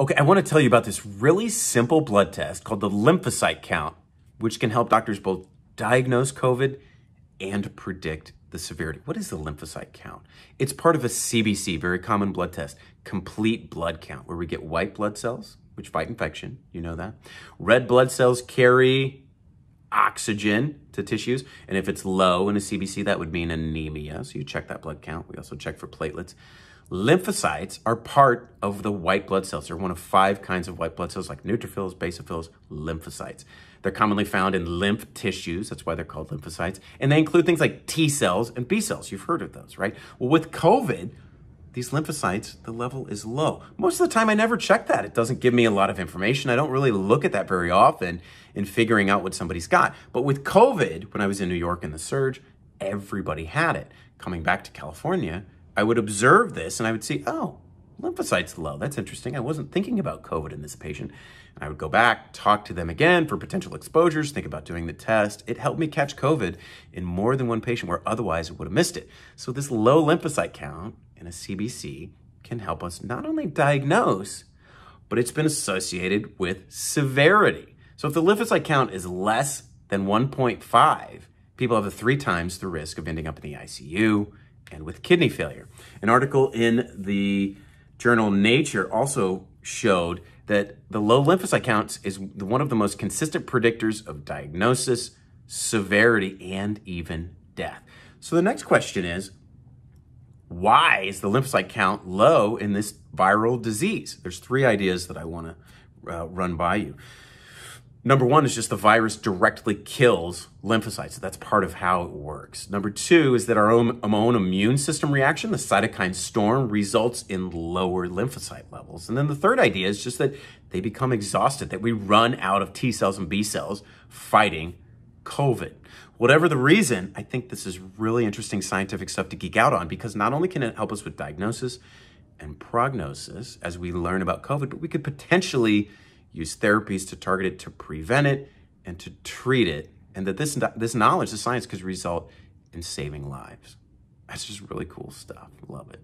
Okay, I want to tell you about this really simple blood test called the lymphocyte count, which can help doctors both diagnose COVID and predict the severity. What is the lymphocyte count? It's part of a CBC, very common blood test, complete blood count, where we get white blood cells, which fight infection, you know that. Red blood cells carry oxygen to tissues, and if it's low in a CBC, that would mean anemia, so you check that blood count. We also check for platelets. Lymphocytes are part of the white blood cells. They're one of five kinds of white blood cells like neutrophils, basophils, lymphocytes. They're commonly found in lymph tissues. That's why they're called lymphocytes. And they include things like T cells and B cells. You've heard of those, right? Well, with COVID, these lymphocytes, the level is low. Most of the time, I never check that. It doesn't give me a lot of information. I don't really look at that very often in figuring out what somebody's got. But with COVID, when I was in New York in the surge, everybody had it. Coming back to California, I would observe this and I would see, oh, lymphocytes low. That's interesting. I wasn't thinking about COVID in this patient. And I would go back, talk to them again for potential exposures, think about doing the test. It helped me catch COVID in more than one patient where otherwise I would have missed it. So this low lymphocyte count in a CBC can help us not only diagnose, but it's been associated with severity. So if the lymphocyte count is less than 1.5, people have a three times the risk of ending up in the ICU, and with kidney failure. An article in the journal Nature also showed that the low lymphocyte counts is one of the most consistent predictors of diagnosis, severity, and even death. So the next question is, why is the lymphocyte count low in this viral disease? There's three ideas that I want to uh, run by you. Number one is just the virus directly kills lymphocytes. That's part of how it works. Number two is that our own, own immune system reaction, the cytokine storm, results in lower lymphocyte levels. And then the third idea is just that they become exhausted, that we run out of T cells and B cells fighting COVID. Whatever the reason, I think this is really interesting scientific stuff to geek out on because not only can it help us with diagnosis and prognosis as we learn about COVID, but we could potentially use therapies to target it, to prevent it, and to treat it. And that this, this knowledge, this science could result in saving lives. That's just really cool stuff. Love it.